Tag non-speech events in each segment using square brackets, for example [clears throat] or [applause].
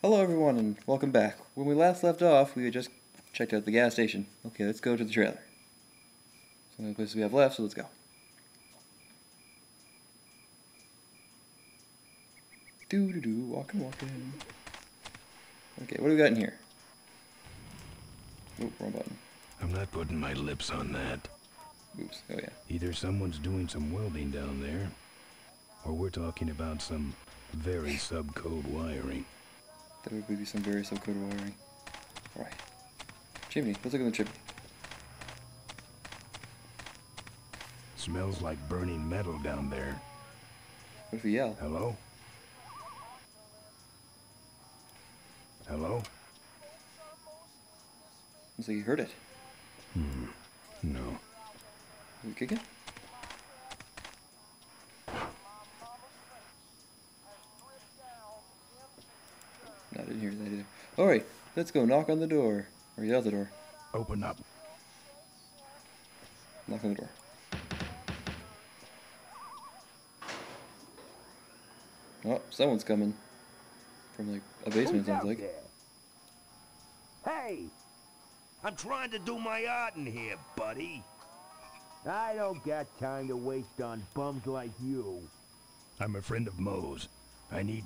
Hello everyone and welcome back. When we last left off, we had just checked out the gas station. Okay, let's go to the trailer. So many places we have left, so let's go. Do do do, walking, walking. Okay, what do we got in here? Oh, wrong button. I'm not putting my lips on that. Oops. Oh yeah. Either someone's doing some welding down there, or we're talking about some very subcode wiring. That would be some very subcode wiring. Alright. Chimney. Let's look at the chimney. Smells like burning metal down there. What if we yell? Hello? Hello? Looks like you heard it. Hmm. No. Is it kicking? I didn't hear that either. Alright, let's go knock on the door. Or yell at the door. Open up. Knock on the door. Oh, someone's coming. From like a basement, Who's sounds like. there? Hey! I'm trying to do my art in here, buddy. I don't got time to waste on bums like you. I'm a friend of Mo's. I need...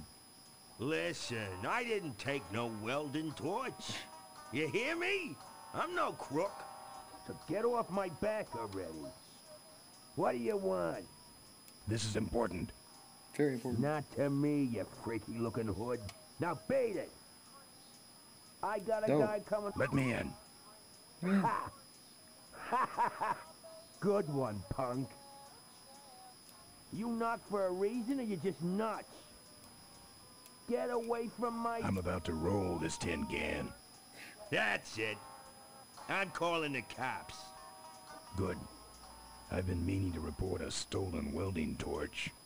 Listen, I didn't take no welding torch. You hear me? I'm no crook. So get off my back already. What do you want? This is important. Very important. Not to me, you freaky looking hood. Now bait it. I got a Don't. guy coming. Let me in. Ha! Ha ha ha! Good one, punk. You knock for a reason or you just nuts? Get away from my... I'm about to roll this tin can. That's it. I'm calling the cops. Good. I've been meaning to report a stolen welding torch. [laughs]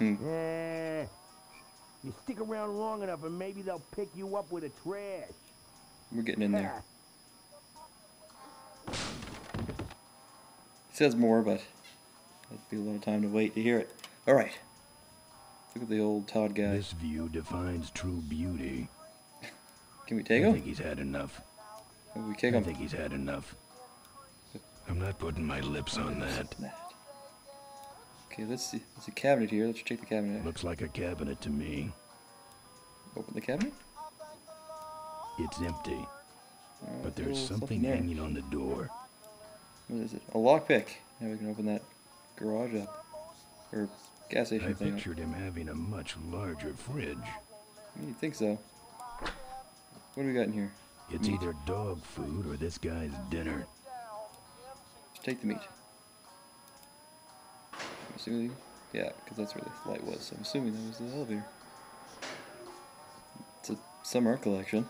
Eh. You stick around long enough and maybe they'll pick you up with a trash. We're getting in there. Ha. [laughs] He says more, but that'd be a lot of time to wait to hear it. Alright. Look at the old Todd guy. This view defines true beauty. Can we take I him? think he's had enough. Or we kick I him? think he's had enough. I'm not putting my lips on that. Okay, let's see. There's a cabinet here. Let's check the cabinet. Looks like a cabinet to me. Open the cabinet. It's empty, Uh, but there's a there's little something there. hanging on the door. What is it? A lockpick. Now we can open that garage up. Or gas station I thing. up. pictured him having a much larger fridge. You think so? What do we got in here? It's Meat. either dog food or this guy's dinner. Let's take the meat. I'm assuming, yeah, because that's where the light was. So I'm assuming that was the elevator. It's a some art collection.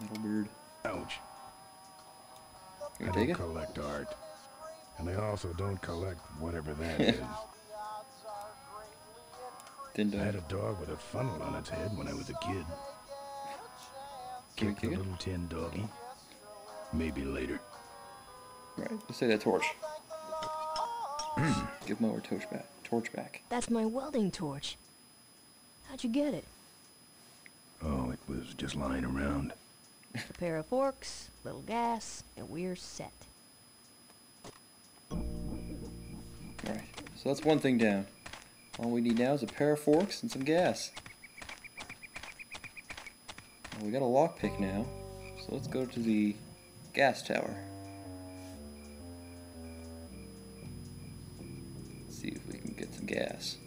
Metal bird. Ouch. I don't it? collect art. And I also don't collect whatever that [laughs] is. Din I had a dog. dog with a funnel on its head when I was a kid. Can we Kick the kick it? little tin doggy. Maybe later. Right. Let's take that torch. [clears throat] Give my torch back. Torch back. That's my welding torch. How'd you get it? Oh, it was just lying around. A pair of forks, little gas, and we're set. Alright. So that's one thing down. All we need now is a pair of forks and some gas. Well, we got a lockpick now. So let's go to the gas tower. Let's see if we can get some gas.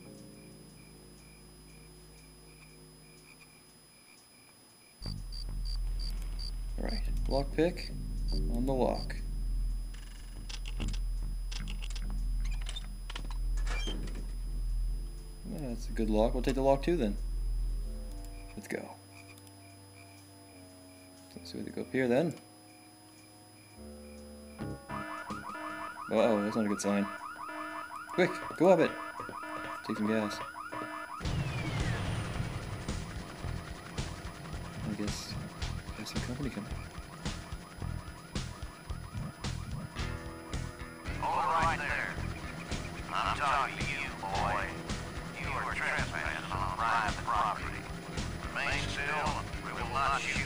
Alright, lockpick on the lock. That's a good lock. We'll take the lock too then. Let's go. Let's see what they go up here then. Uh oh, that's not a good sign. Quick, go up it. Take some gas. I guess I there's some company coming. Hold right there. I'm talking to you, boy. You are trespassing on private property. not shoot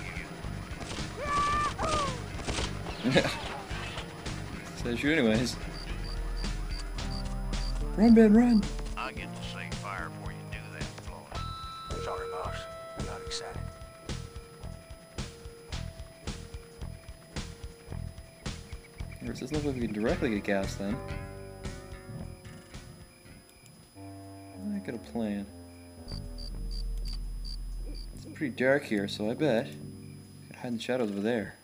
you. Says you anyways. Run, Ben, run! I get to say fire before you do that, Floyd. Sorry, boss. I got excited. Or does this look like we can directly get gas then? I got a plan. It's pretty dark here, so I bet. Could hide in the shadows over there.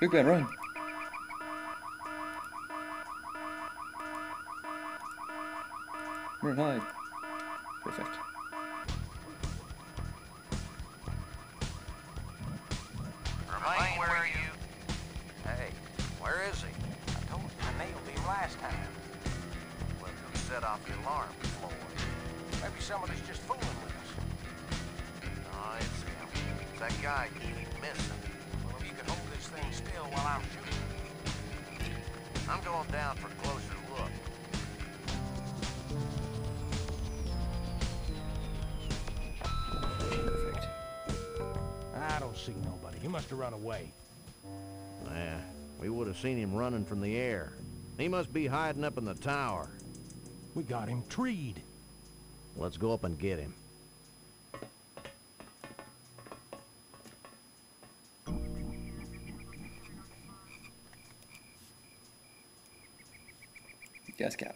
Big Ben, run! Run, hide. Perfect. Remain where you... Hey, where is he? I told you I nailed him last time. Well, who set off the alarm, Floyd? Maybe somebody's just fooling with us. Oh, it's him. It's that guy you keep missing. Well, if you could hold this thing still while I'm shooting. I'm going down for a closer look. Perfect. I don't see nobody. He must have run away. Nah, we would have seen him running from the air. He must be hiding up in the tower. We got him treed. Let's go up and get him. Gas cap.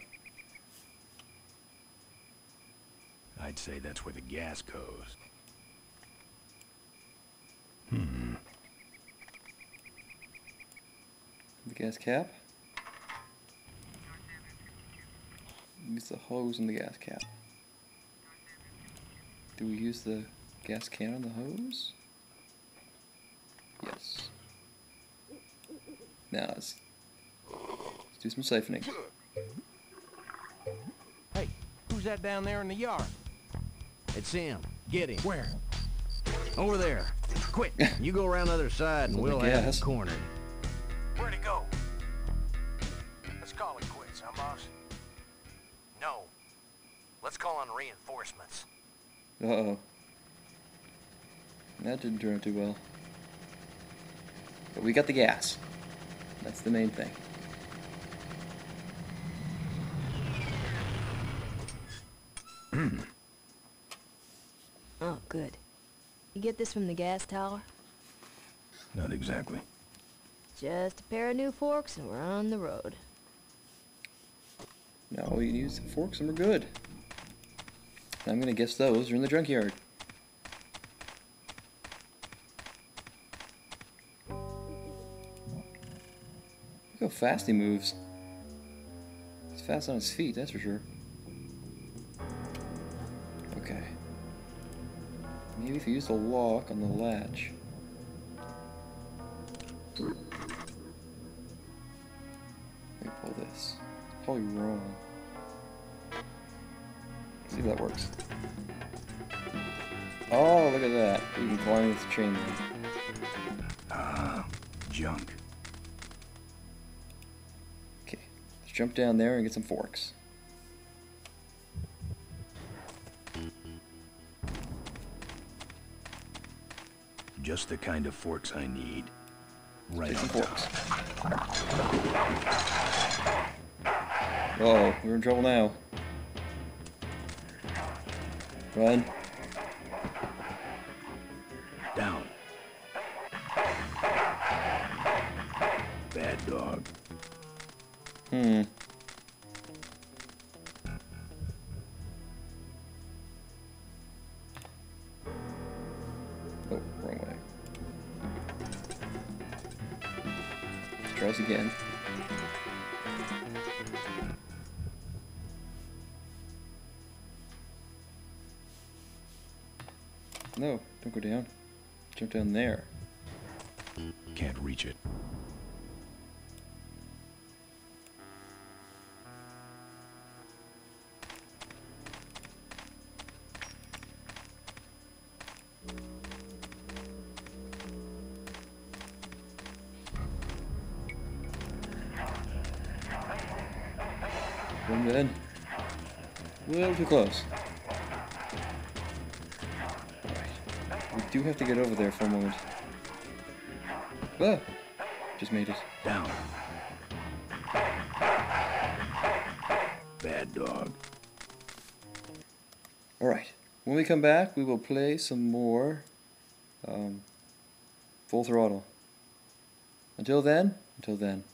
I'd say that's where the gas goes. The gas cap. Use the hose in the gas cap. Do we use the gas can on the hose? Yes. Now let's, let's do some siphoning. Hey, who's that down there in the yard? It's him. Get him. Where? Over there. Quick, [laughs] you go around the other side and we'll have him guess. cornered. Let's call on reinforcements. Uh oh. That didn't turn out too well. But we got the gas. That's the main thing. [clears throat] Oh, good. You get this from the gas tower? Not exactly. Just a pair of new forks and we're on the road. Now we can use the forks and we're good. I'm gonna guess those are in the junkyard. Look how fast he moves. He's fast on his feet, that's for sure. Okay. Maybe if you use the lock on the latch. Let me pull this. Probably wrong. See if that works. Oh, look at that. You can climb this chain. Ah, junk. Okay, let's jump down there and get some forks. Just the kind of forks I need. Right on some top. forks. Whoa, we're in trouble now. Run. Down. Bad dog. Hmm. No, don't go down. Jump down there. Can't reach it. Run in. A little too close. Do have to get over there for a moment. Ah! Just made it. Down. Bad dog. Alright. When we come back, we will play some more um, Full Throttle. Until then, until then,